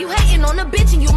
you hating on a bitch and you